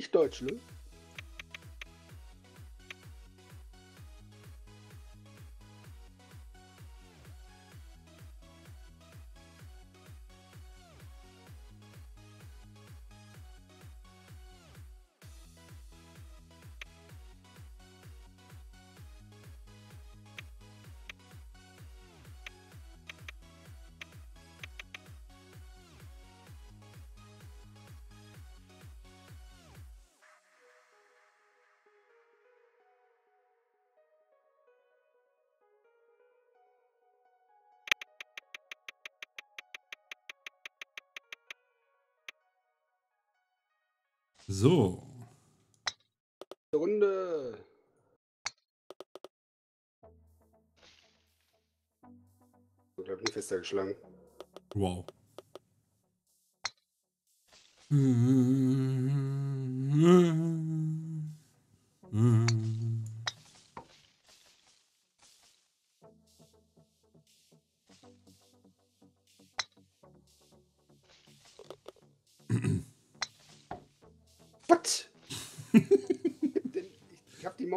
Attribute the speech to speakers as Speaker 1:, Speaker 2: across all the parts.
Speaker 1: nicht Deutsch, ne?
Speaker 2: So.
Speaker 1: Runde. Ich glaube, nicht fester geschlagen.
Speaker 2: Wow.
Speaker 1: Was?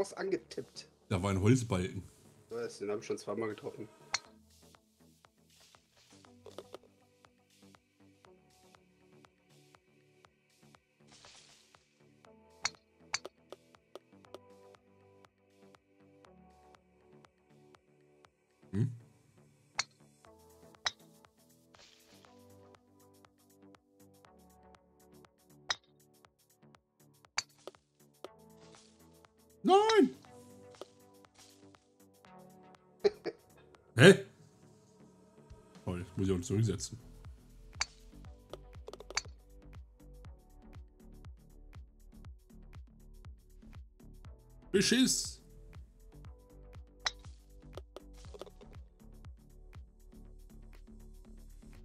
Speaker 1: Maus angetippt.
Speaker 2: Da war ein Holzbalken.
Speaker 1: Was, Den habe ich schon zweimal getroffen.
Speaker 2: Hm? Nein! Hä? Toll, muss ich auch zurücksetzen. Beschiss!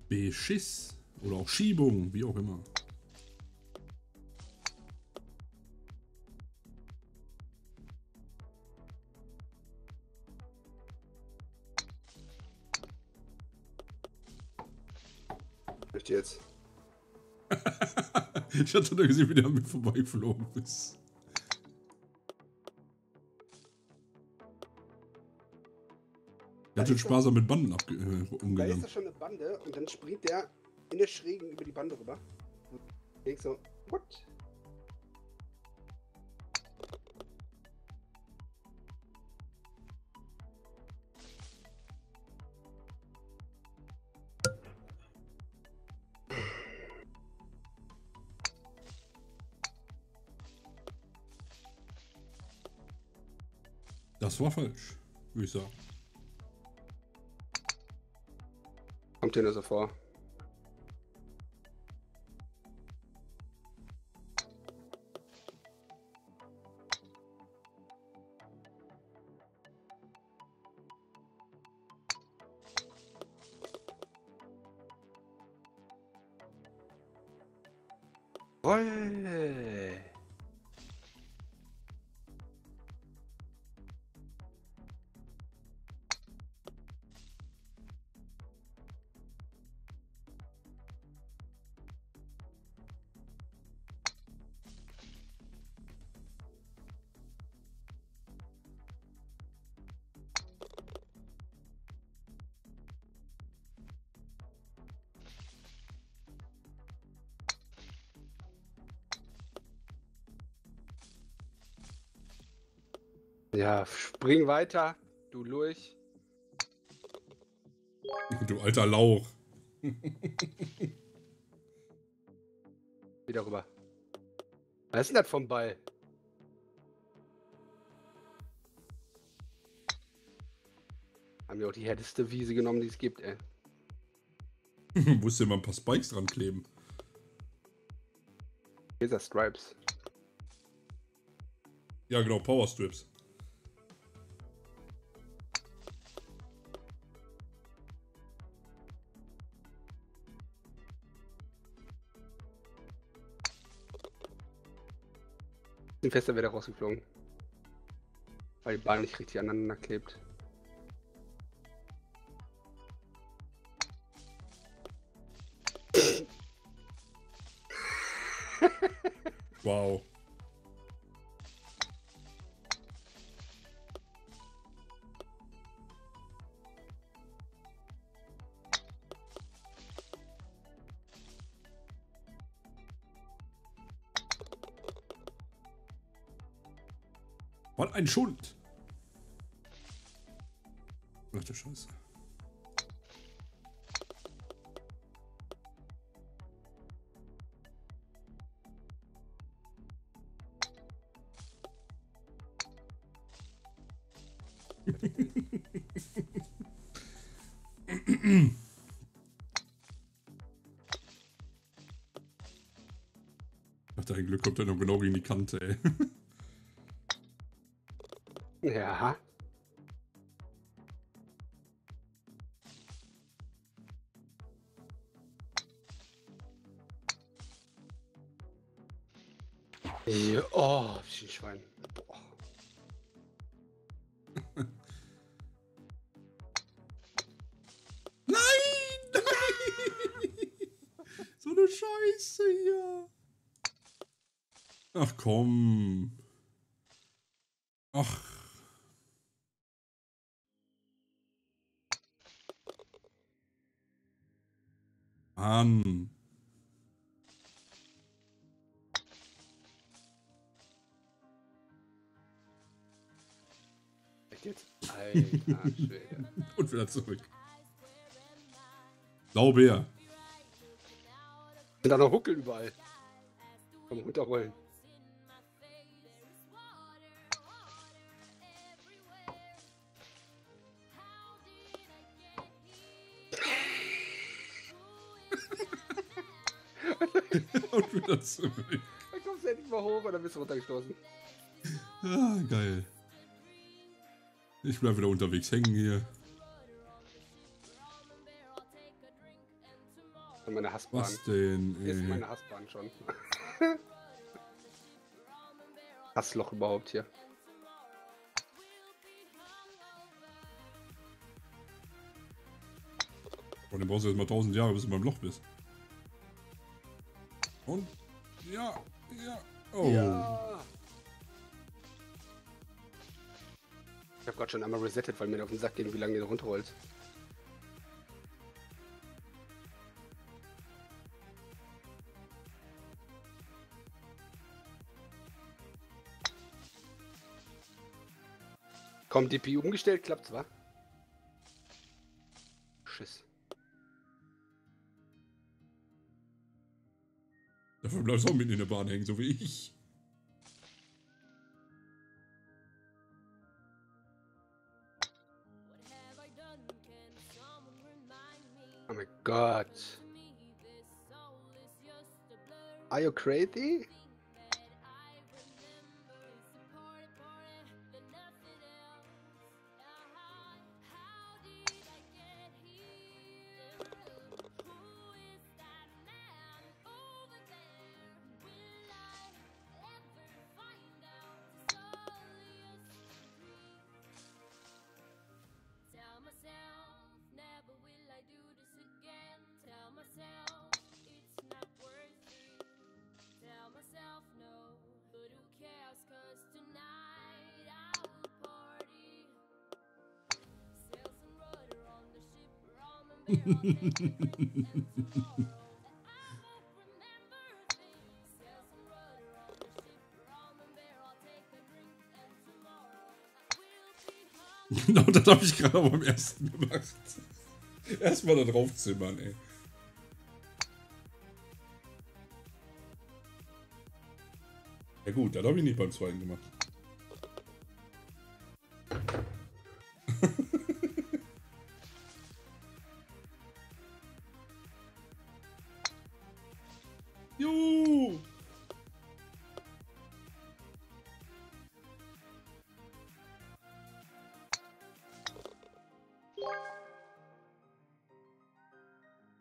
Speaker 2: Beschiss. Oder auch Schiebung, wie auch immer. Ich hatte nur gesehen, wie der an mir vorbeigeflogen ist. Ganz schön sparsam mit Banden abge äh,
Speaker 1: Da ist
Speaker 2: umgegangen.
Speaker 1: da schon eine Bande und dann springt der in der Schrägen über die Bande rüber. Und ich so, what?
Speaker 2: Das war falsch, würde ich sagen.
Speaker 1: Kommt dir nur so vor. Jawohl. Ja, spring weiter, du Lurch.
Speaker 2: Du alter Lauch.
Speaker 1: Wieder rüber. Was ist denn das vom Ball? Haben wir auch die härteste Wiese genommen, die es gibt, ey.
Speaker 2: Musste immer ein paar Spikes dran kleben.
Speaker 1: Laser Stripes.
Speaker 2: Ja, genau, Power Strips.
Speaker 1: Sind fester wieder rausgeflogen. Weil die Bahn nicht richtig aneinander klebt.
Speaker 2: Wow. Was ein Schund! Ach du Scheiße. Ach, dein Glück kommt er noch genau gegen die Kante, ey.
Speaker 3: Ja, oh, ein Schwein.
Speaker 2: Nein! Nein! so eine Scheiße hier. Ach komm.
Speaker 3: Echt jetzt? Alter Schwede.
Speaker 2: Und wieder zurück. Blaubeer.
Speaker 3: Sind da noch Huckel überall? Komm, runterrollen.
Speaker 2: Und wieder zurück.
Speaker 3: Dann kommst du endlich mal hoch und dann bist du runtergestoßen.
Speaker 2: Ah, geil. Ich bleib wieder unterwegs hängen hier.
Speaker 3: Und meine Hassbahn.
Speaker 2: Was denn?
Speaker 3: Ist
Speaker 2: Ey?
Speaker 3: meine Hassbahn schon. Hassloch überhaupt hier.
Speaker 2: Und dann brauchst du erst mal 1000 Jahre, bis du beim Loch bist. Und? Ja, ja. Oh.
Speaker 3: Ja. Hab grad schon einmal resettet, weil mir auf den Sack ging, wie lange ihr runterrollt. Komm, DP umgestellt, klappt's, wa? Schiss.
Speaker 2: Dafür bleibst du auch mitten in der Bahn hängen, so wie ich.
Speaker 3: Oh my god. Are you crazy?
Speaker 2: Genau, das habe ich gerade beim ersten gemacht. Erstmal da drauf zimmern, ey. Ja gut, das habe ich nicht beim zweiten gemacht.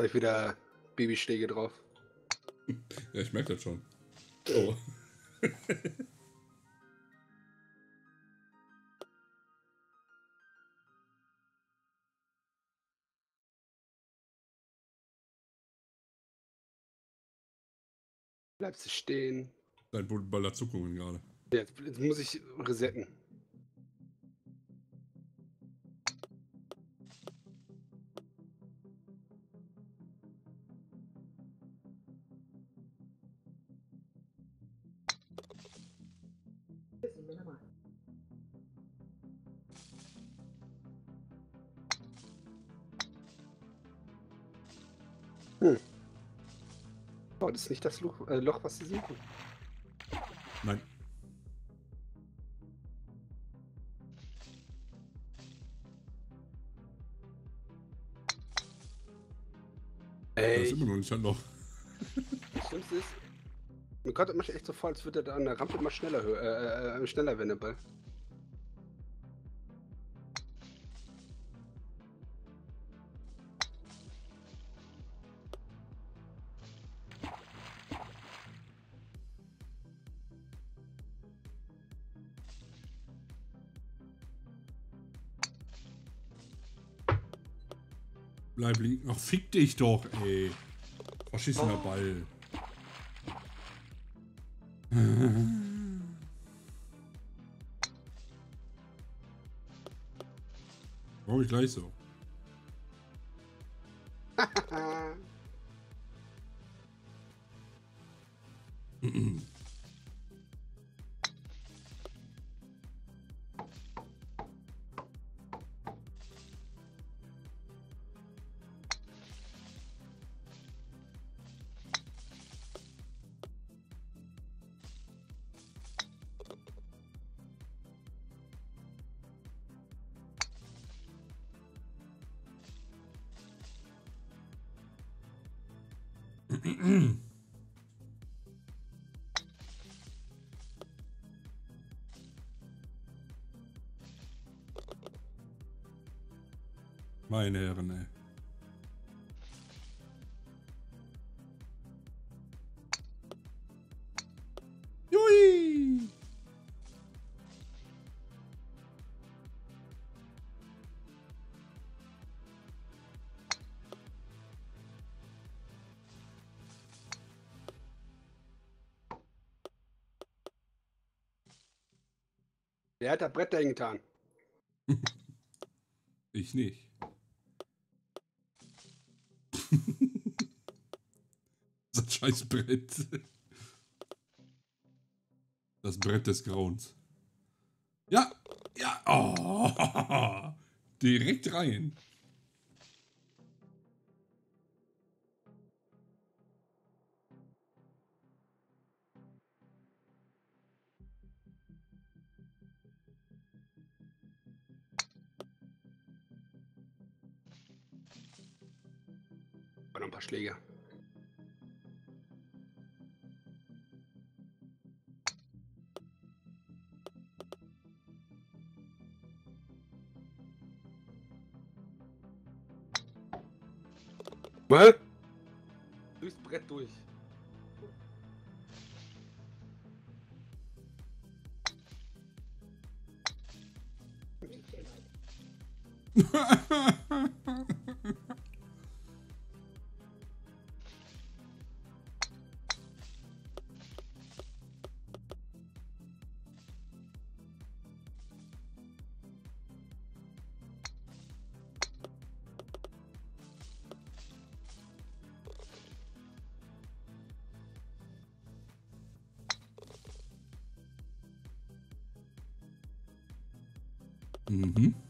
Speaker 3: Da hab ich wieder Babyschläge drauf.
Speaker 2: Ja, ich merke das schon. Oh.
Speaker 3: Bleibst du stehen.
Speaker 2: Dein Baller Zuckungen gerade.
Speaker 3: Jetzt, jetzt muss ich resetten.
Speaker 1: Oh, das ist nicht das Loch, äh, Loch was sie suchen.
Speaker 2: Nein. Das
Speaker 1: Ey,
Speaker 2: ist immer noch nicht ein Loch.
Speaker 1: das Schlimmste ist, mir kommt manchmal echt so vor, als würde er da an der Rampe immer schneller, hö- äh, äh, schneller werden, der Ball.
Speaker 2: Bleib liegen. Ach, fick dich doch, ey. Verschissener Ball. Brauche ich gleich so. Meine Herren, ey.
Speaker 1: Wer hat das Brett dahin getan?
Speaker 2: Ich nicht. das scheiß Brett. Das Brett des Grauens. Ja, ja. Oh, direkt rein.
Speaker 1: Noch ein paar Schläge. Was? Durchs Brett durch. Mm-hmm.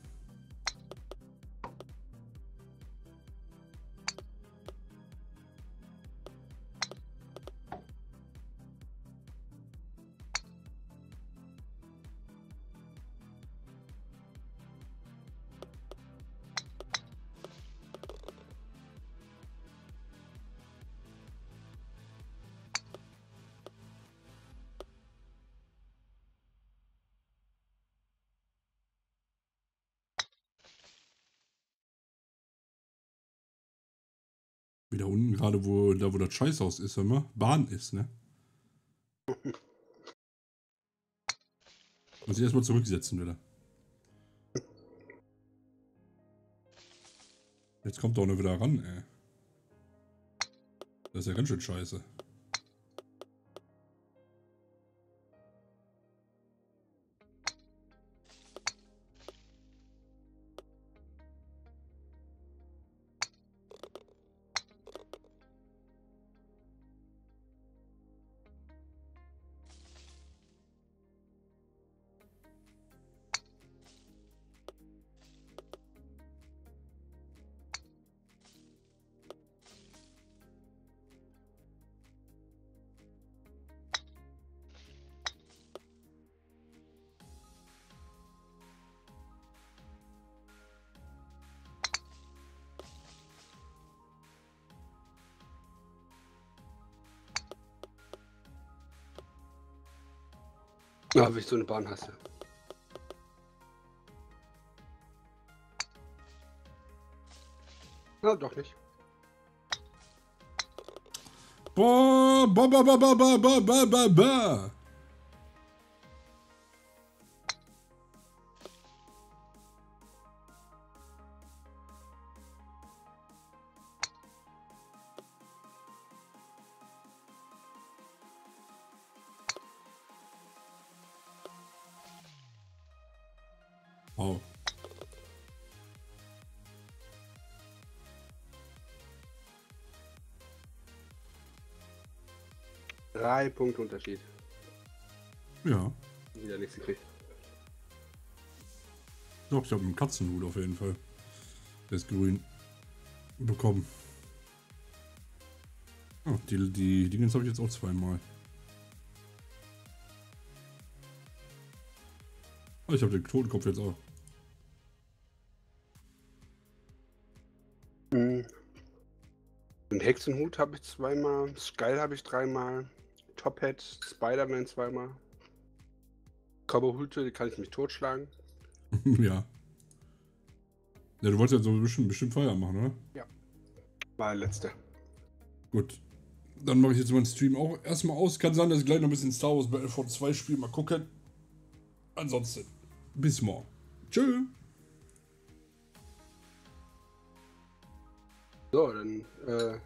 Speaker 2: Mhm. Wieder unten, gerade wo, da wo das Scheißhaus ist, hör mal, Bahn ist, ne? Muss ich erstmal zurücksetzen wieder. Jetzt kommt auch noch wieder ran, ey. Das ist ja ganz schön scheiße.
Speaker 1: Ja, wie ich so eine Bahn hasse. Na, doch nicht.
Speaker 2: Ba, ba, ba, ba, ba, ba, ba, ba, ba,
Speaker 1: Drei Punkte Unterschied.
Speaker 2: Ja.
Speaker 1: Wieder nichts gekriegt.
Speaker 2: Doch, ich habe einen Katzenhut auf jeden Fall. Der ist grün. Bekommen. Ah, die, die Dingens habe ich jetzt auch zweimal. Ah, ich habe den Totenkopf jetzt auch.
Speaker 1: Den Hexenhut habe ich zweimal, Skull habe ich dreimal, Hat, Spider-Man zweimal. Die kann ich mich totschlagen.
Speaker 2: ja. Ja, du wolltest ja so bestimmt, bestimmt Feierabend machen, oder?
Speaker 1: War der letzte.
Speaker 2: Gut. Dann mache ich jetzt meinen Stream auch erstmal aus. Kann sein, dass ich gleich noch ein bisschen Star Wars Battlefront 2 spiele. Mal gucken. Ansonsten, bis morgen. Tschö.
Speaker 1: So, dann äh,